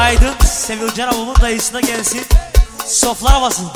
Aydın, Sevil Can dayısına gelsin. Soflara basın.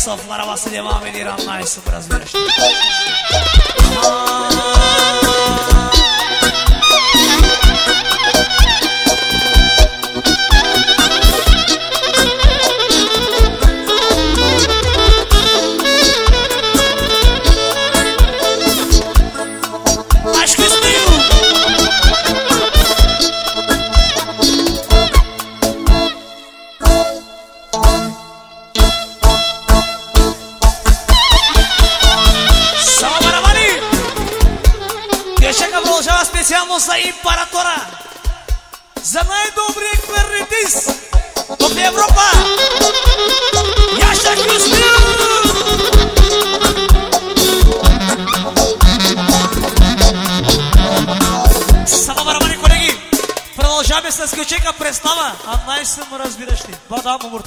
sanfona, você levar soflara vasile mamelerin anlayışı biraz verir.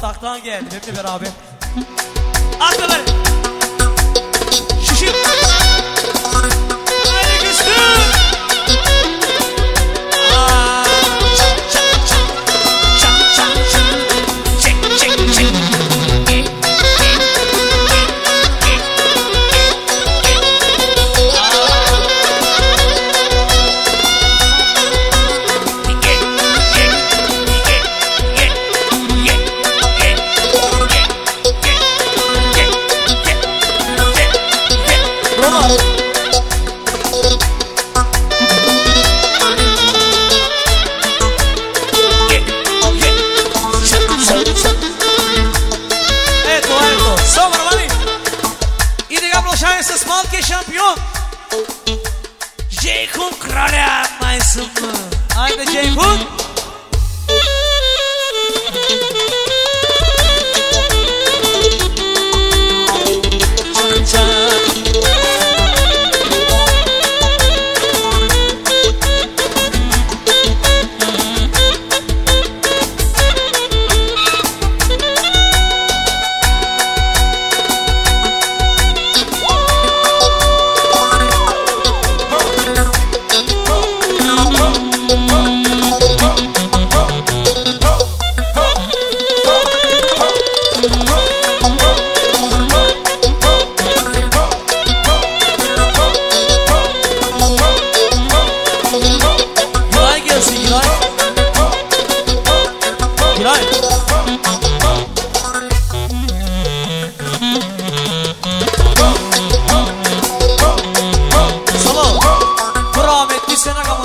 Atak'tan geldi hep beraber.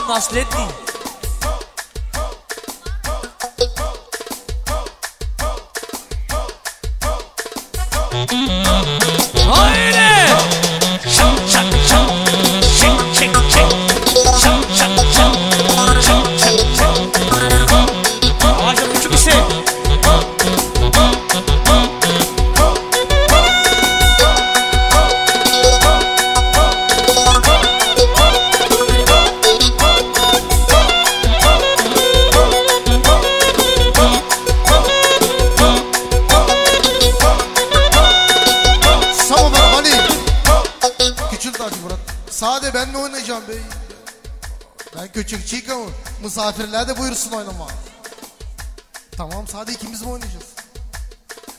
पास लेती। Misafirler de buyursun oynama. Tamam sade ikimiz mi oynayacağız?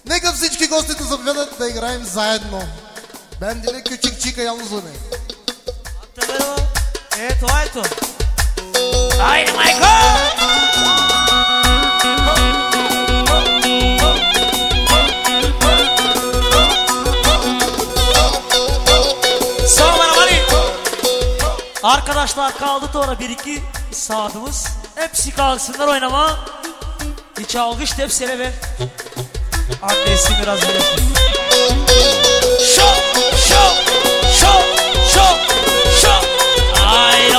Нека всички гости да заповядат да играем заедно. Ben Dilek Küçük Çika yalnız oynayın. Attıları var. Evet o ayet o. Haydi Michael. Sağ ol bana Ali. Arkadaşlar kaldı sonra bir iki saatimiz. Hepsi kalksınlar oynama. Hiç alkış da hepsine ver. Annesi biraz verir. Şok, şok, şok, şok, şok. Haydi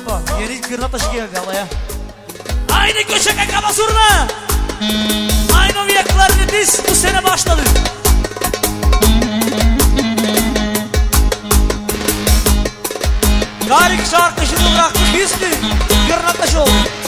Hoppa. Yeni gırna taşı geldi alaya. Aynı köşe kakama surna. Aynı viyaklarını diz bu sene başladı. Garik şarkışını bıraktı biz mi? Gırna taşı oldu.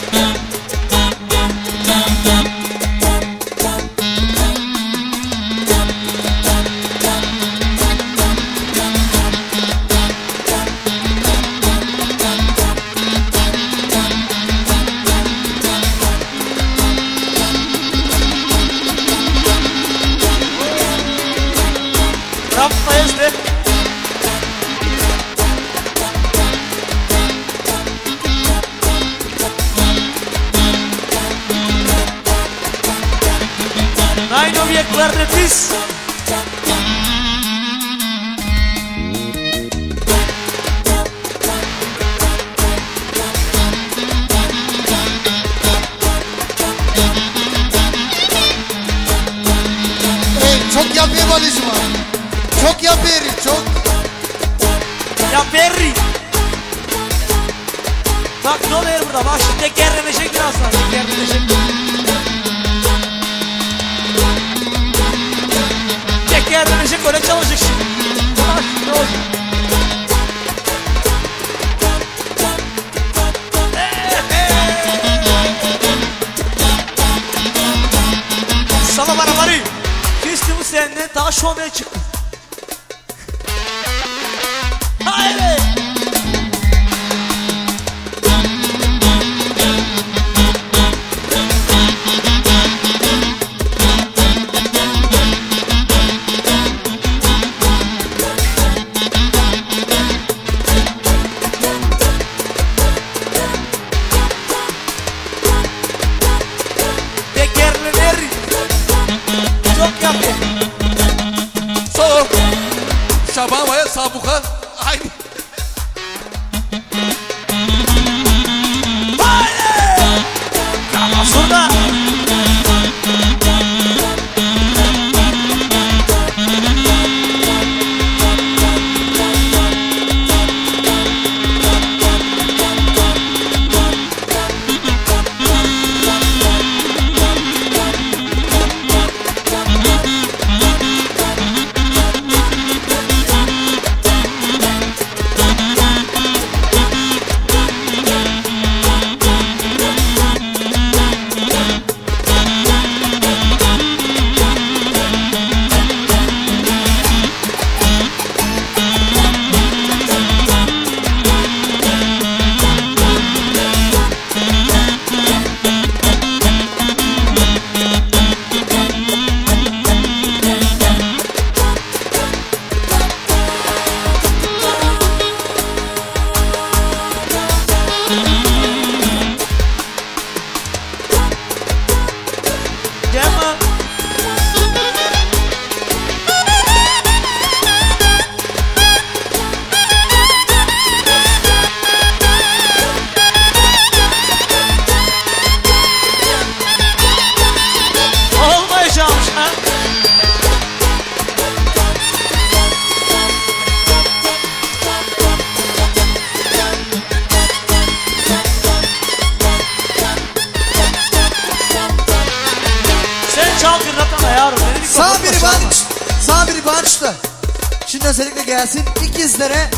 özellikle gelsin. İkizlere,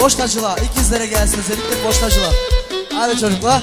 Boştacılar. İkizlere gelsin özellikle Boştacılar. Hadi çocuklar.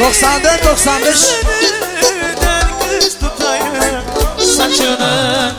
94 95 Saçını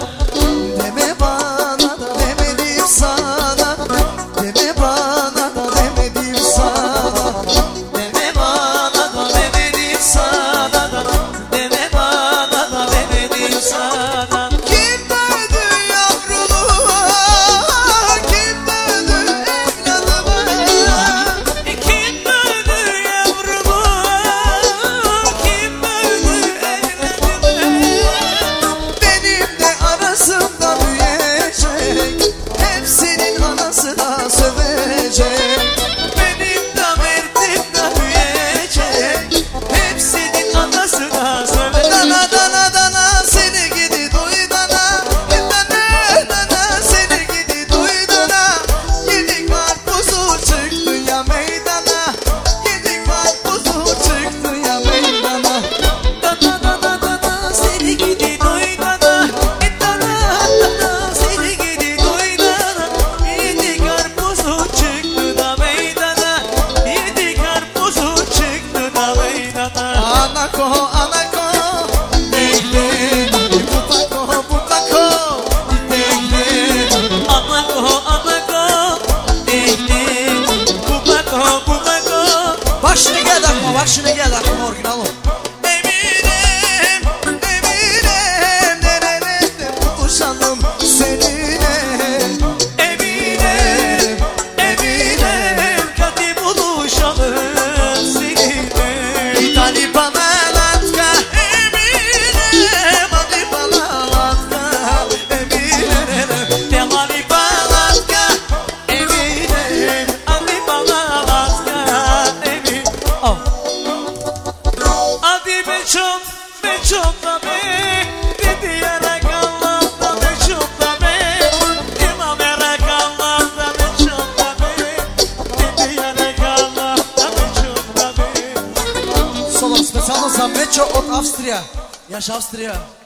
наша Австрия.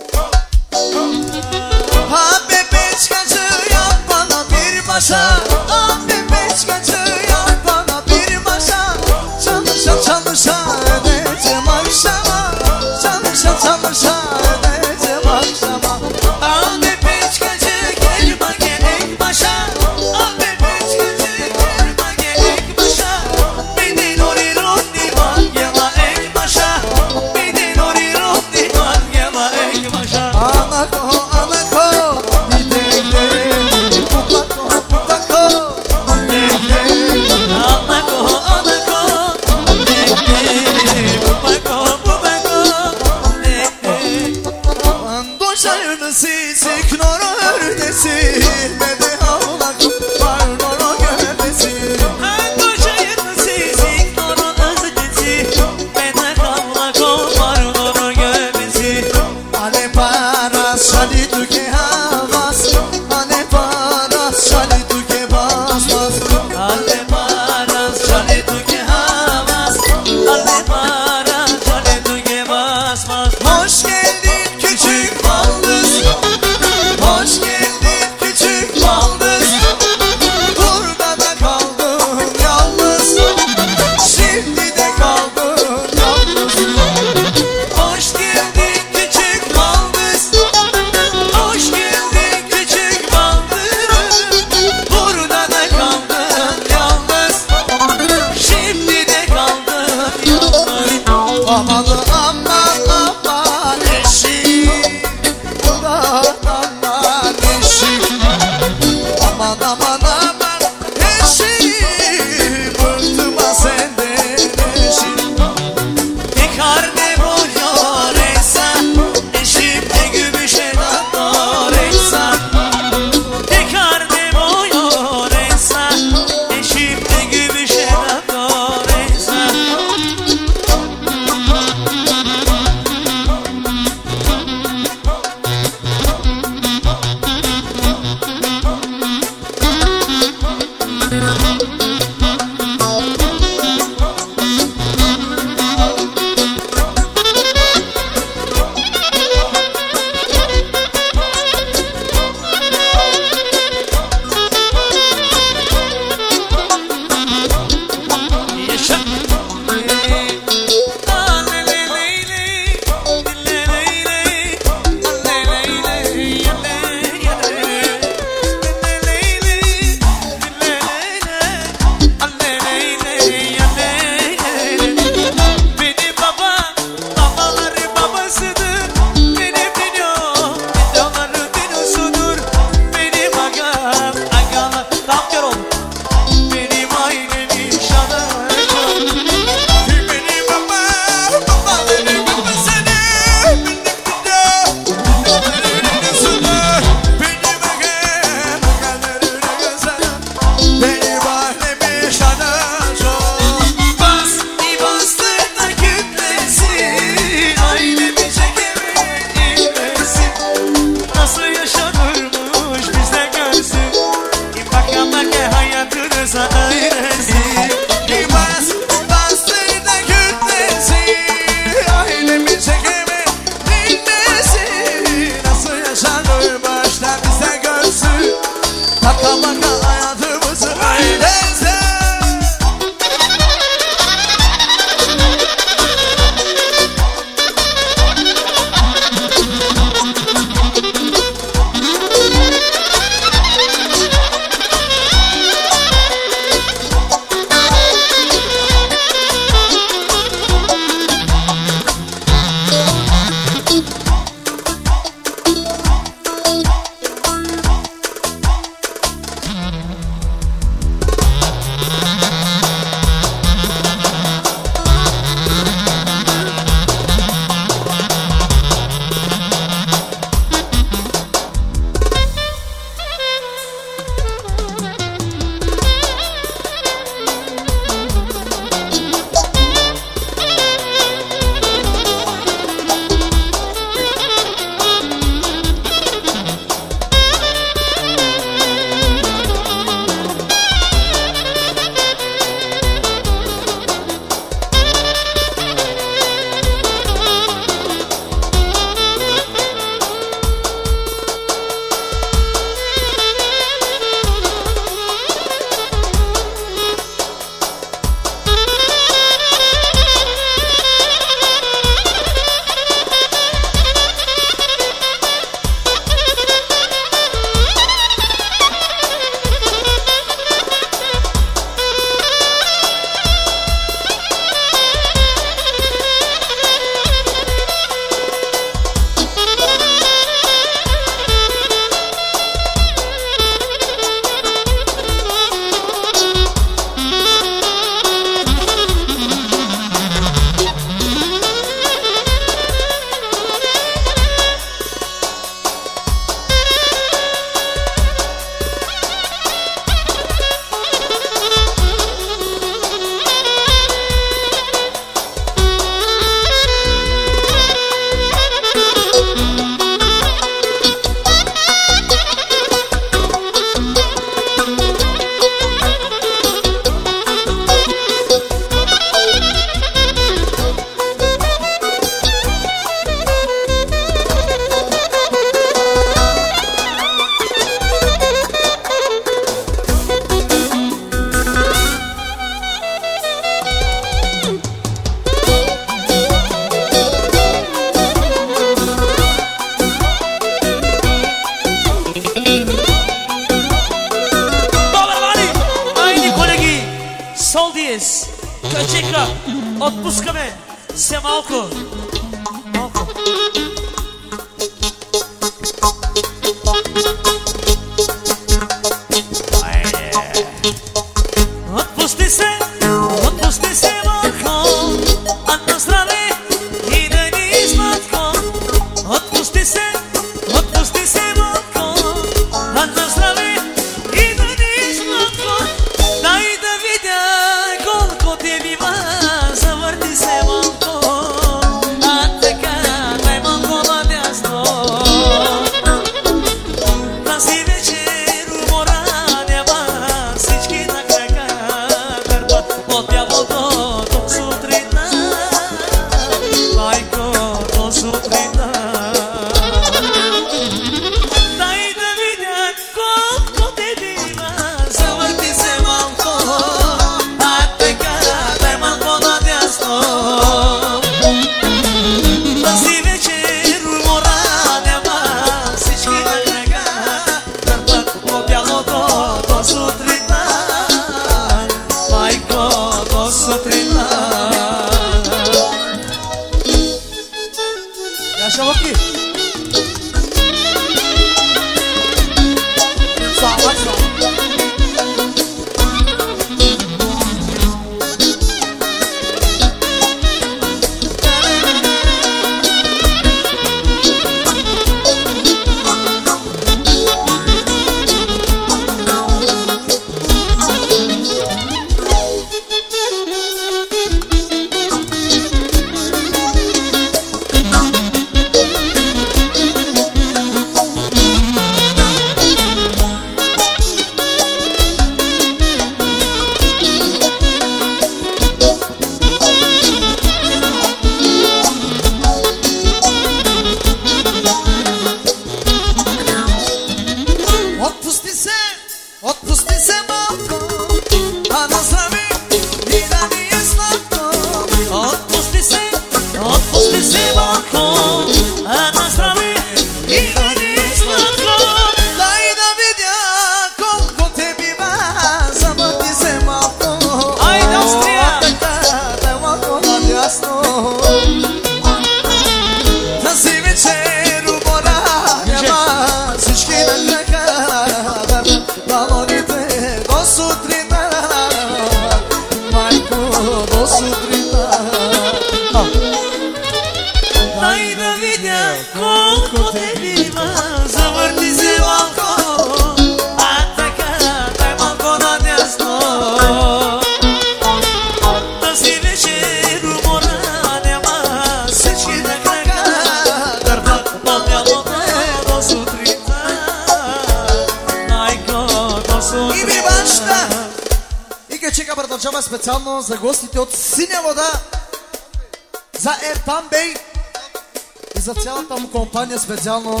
Vanja specijalno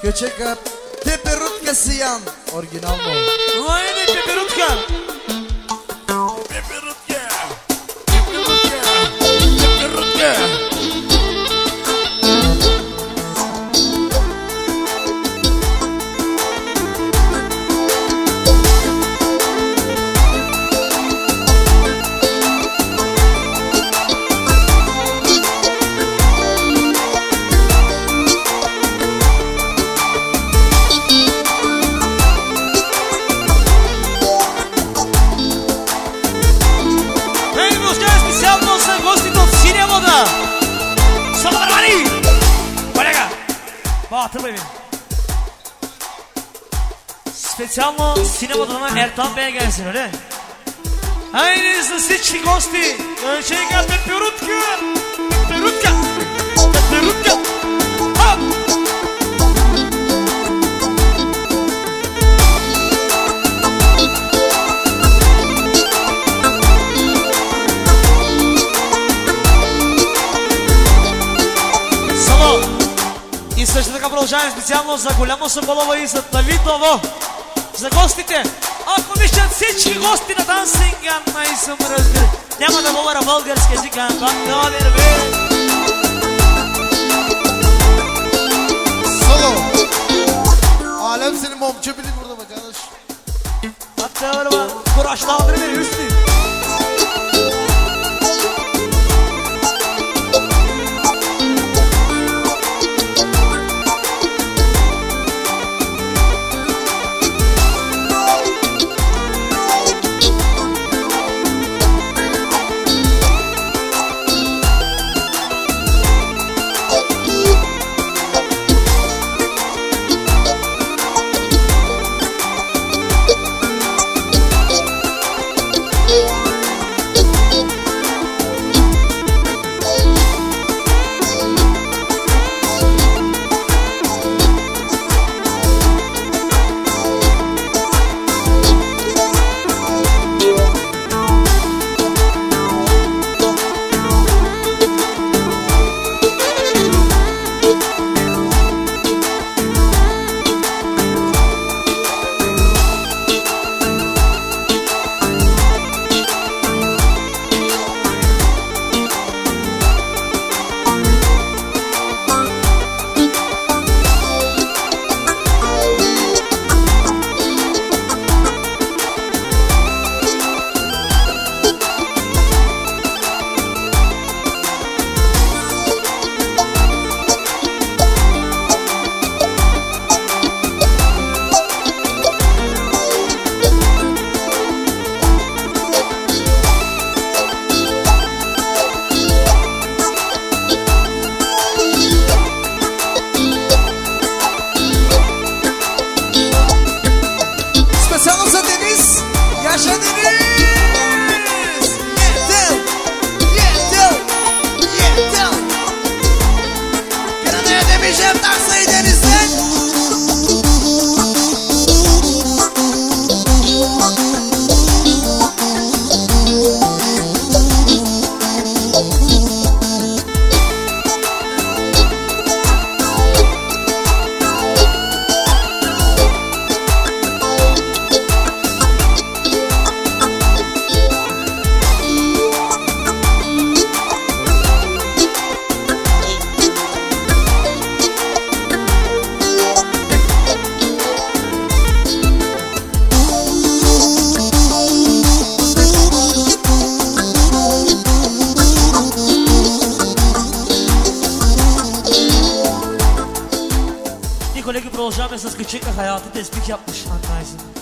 Kjo që ka Te perut kësijan sinemada olan Ertan Bey gelsin öyle. Aynısı seçti gosti. Şeyga Peperutka. Peperutka. Peperutka. Hop. И същата така продължаваме специално за голямо съболова и за Тавитово. Загостите, ако обичат всички гости на Dancing and My Summer Özgür. Няма да говоря български език, а това да. Solo. Alem senin momcu bilir burada mı kardeş? Hatta var var. Kuraşlı abi bir üstü. hocam esas küçük hayatı tespit yapmış anlayışın.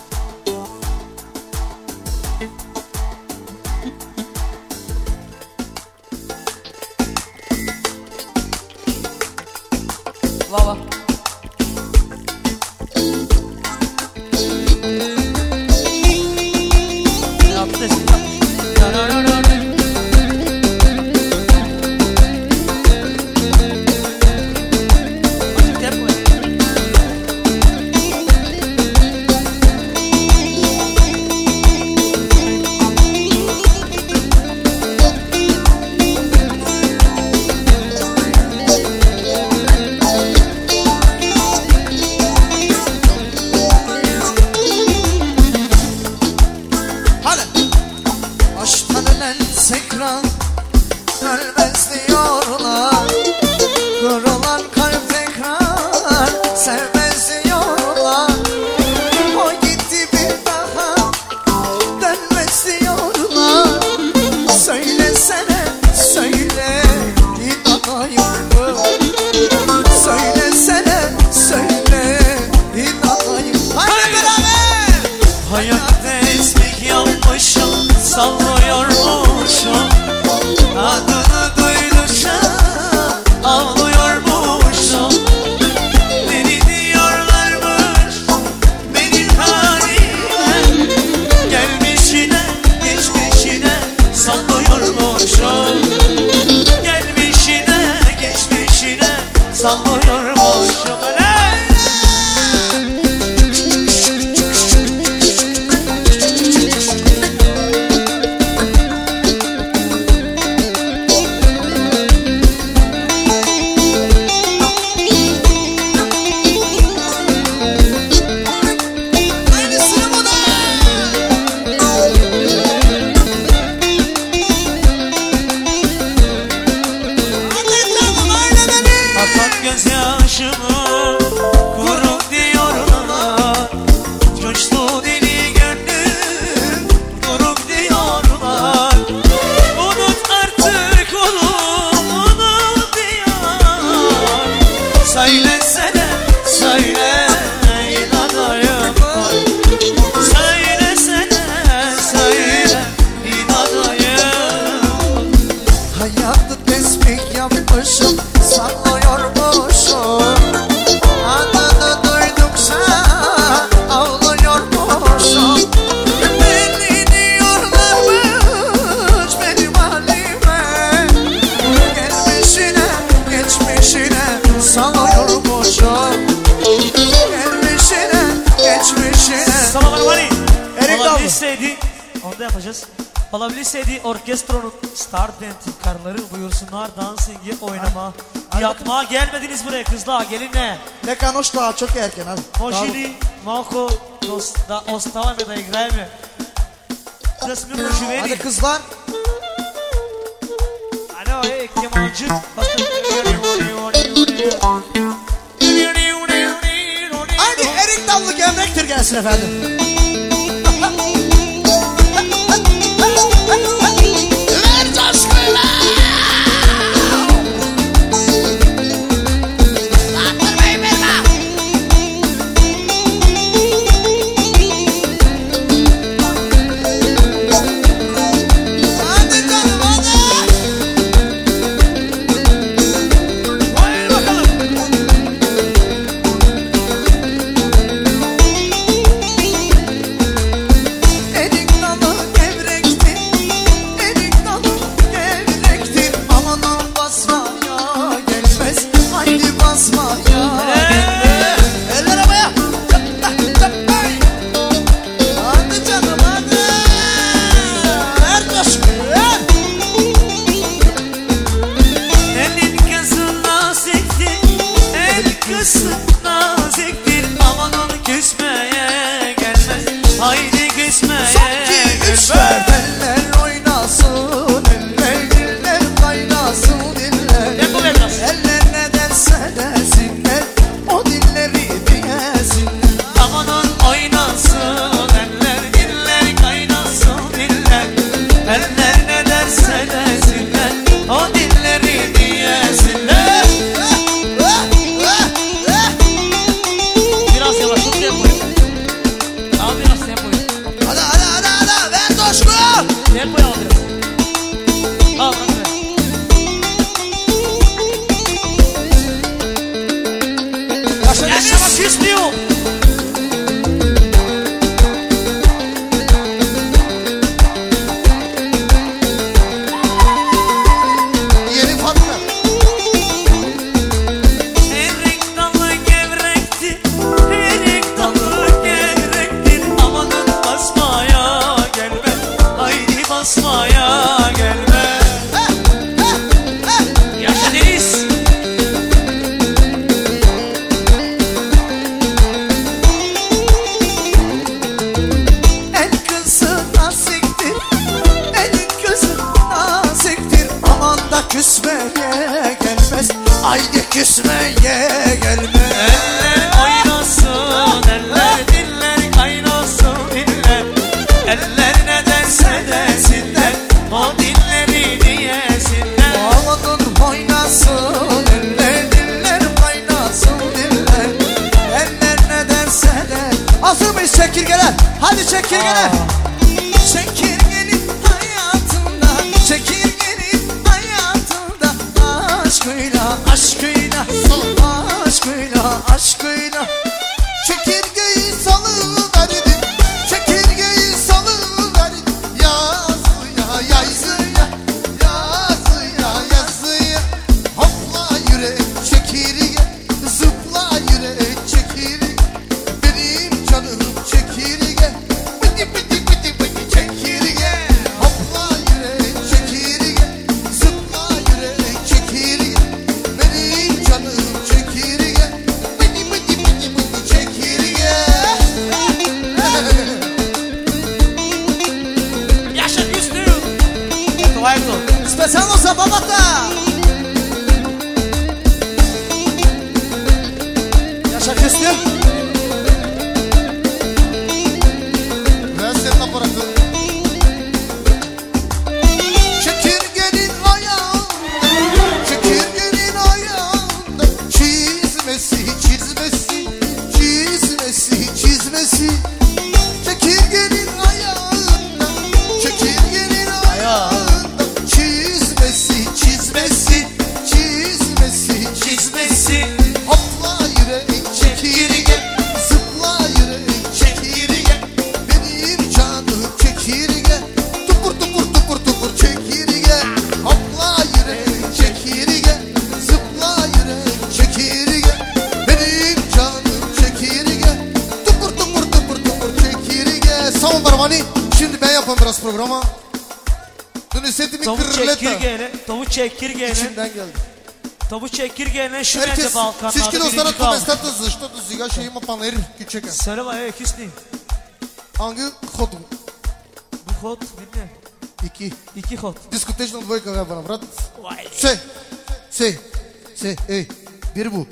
Daha çok erken abi. Možili malko da ostavajme da igrajme. Da smo mi živeli. Hadi kızlar. Alo ey Kemalcik. Hadi Erik Dallı gelmektir gelsin efendim. só pra botar. Е, нали, не шумете Еркес, Балкана. Всички да останат по местата, защото сега ще има панер. Кючека. Салема, е, кисни. Ангел, ход. Ход, видне. Ики. Ики ход. Дискотечна двойка, бе, брат. Се, се, се, ей, бирбо.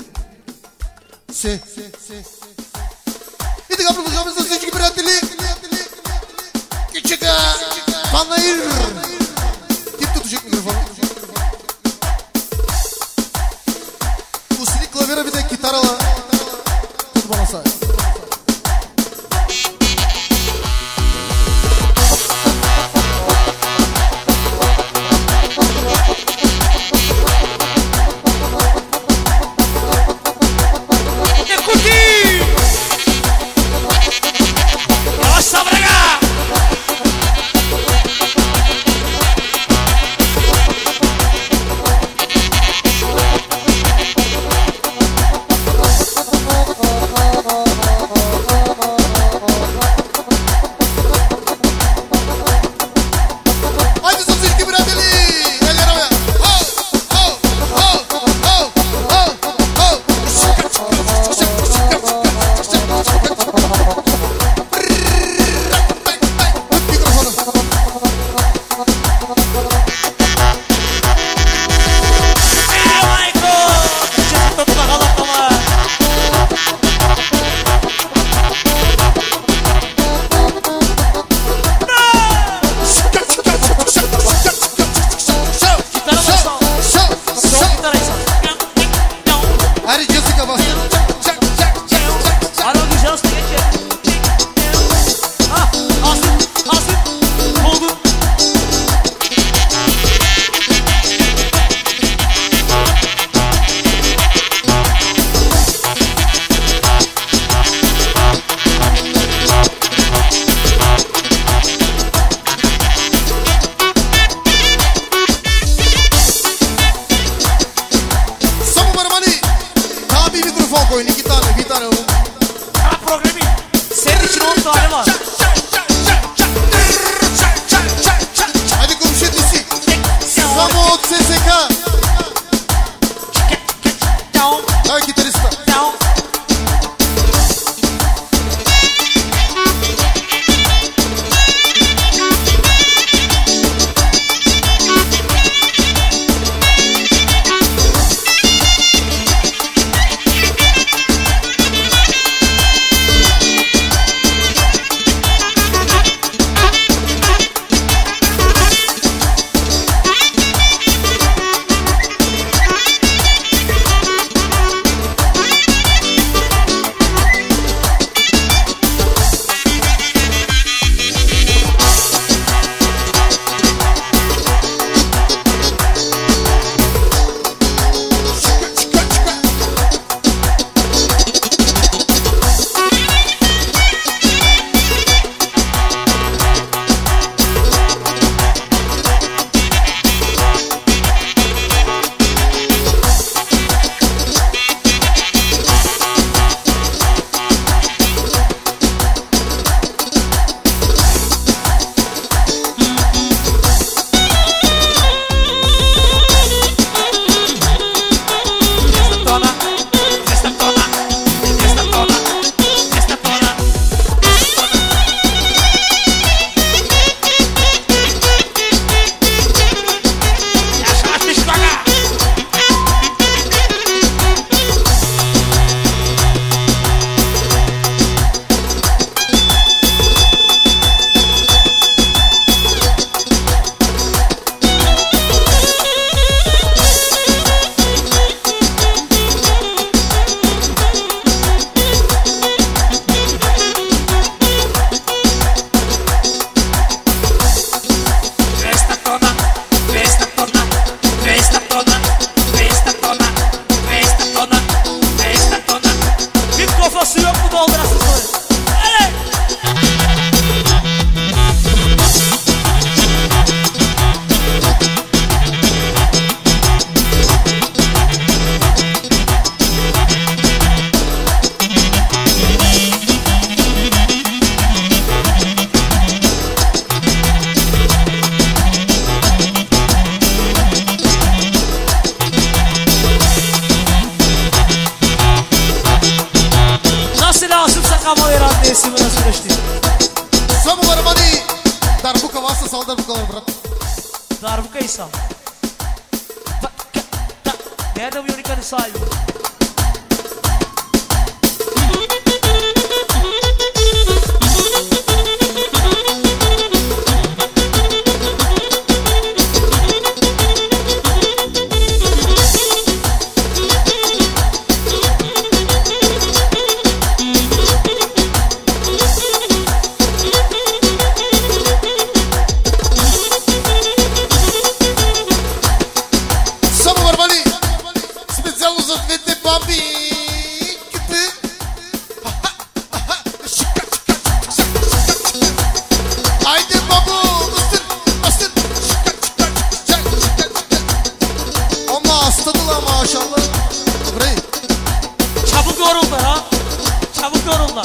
çabuk yorulma.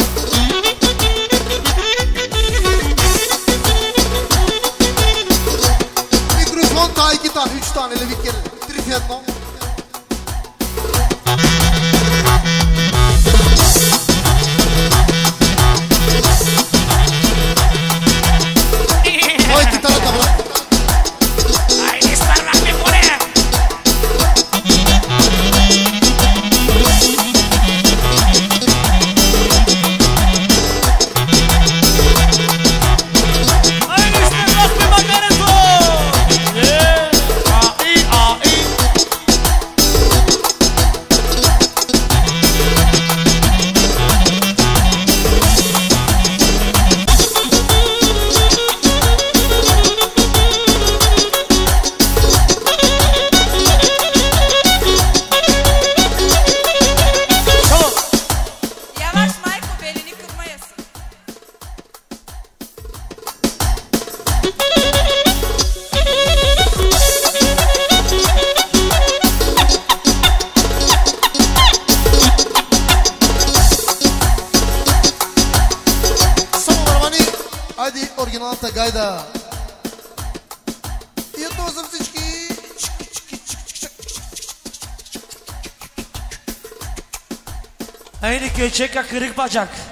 Mikrofon daha iki tane, üç tane levik gelir. Trifiyat bomba. olacak.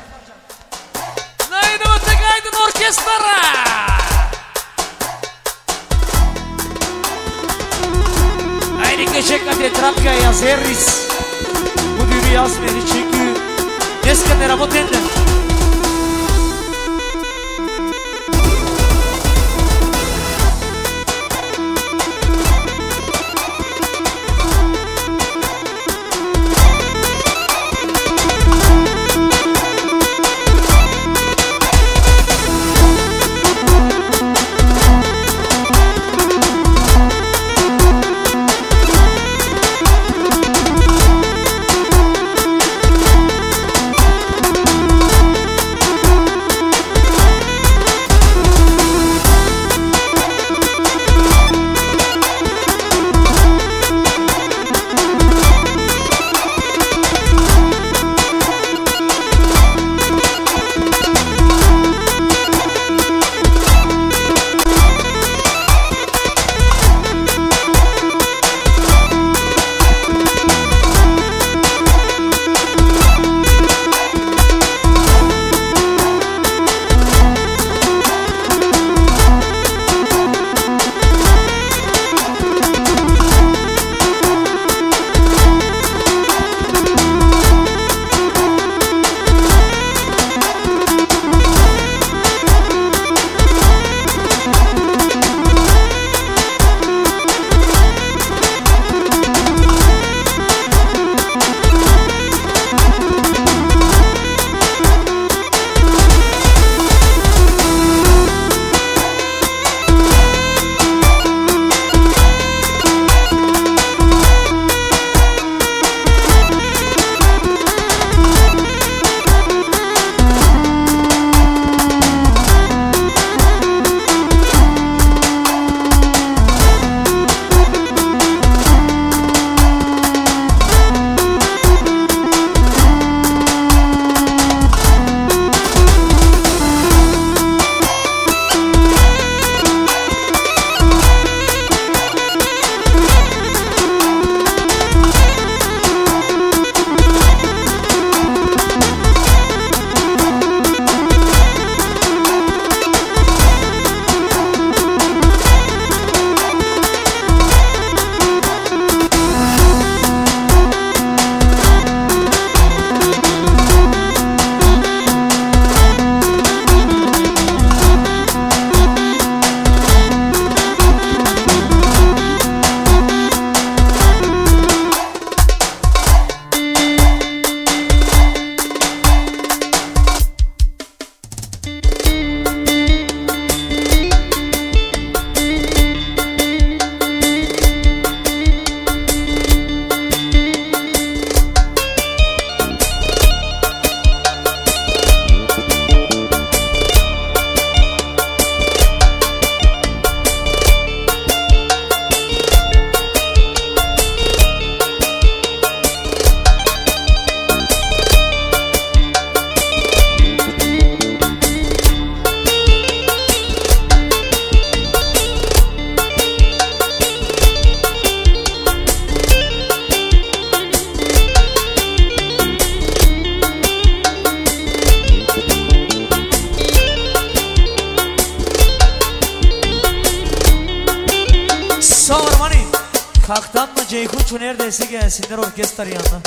Gelsinler orkestra yanına.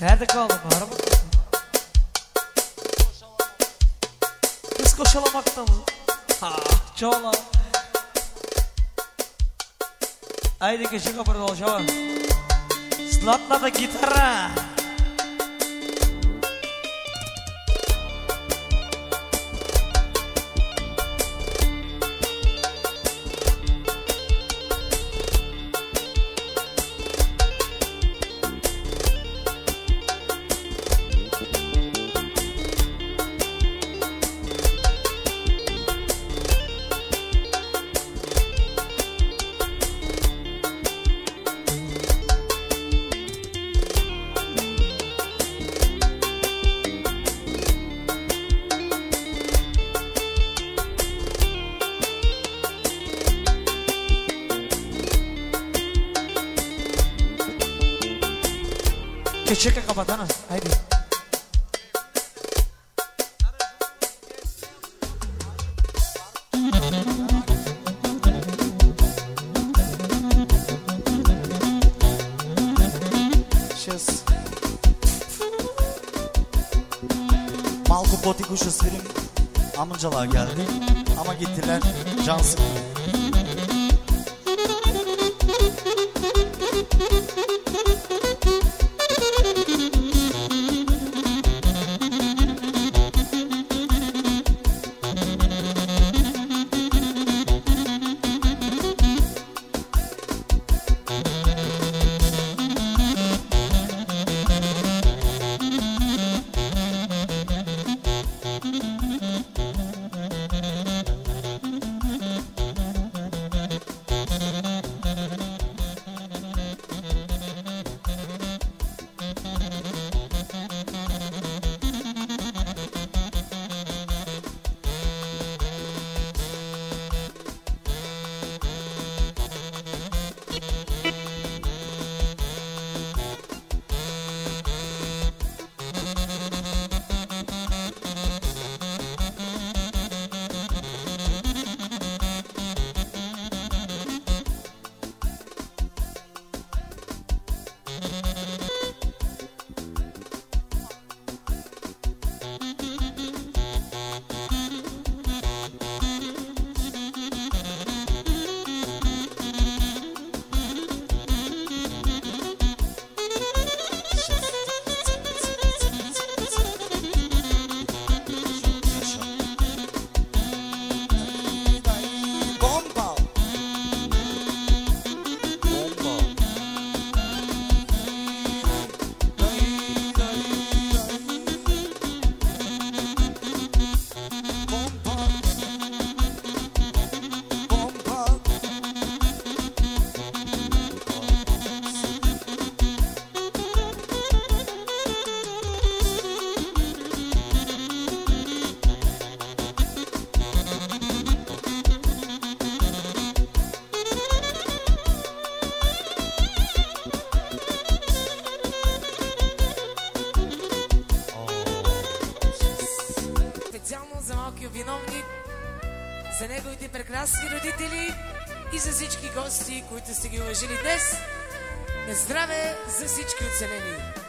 Nerede kaldın araba? Kız koşalamakta mı? Ha, çoğla. Haydi keçi kapırdı olacak. Slatla da gitara. Amcalar geldi. Ama gittiler can sıkıldı. Специално за малкия виновник, за неговите прекрасни родители и за всички гости, които сте ги уважили днес. На здраве за всички оцелени!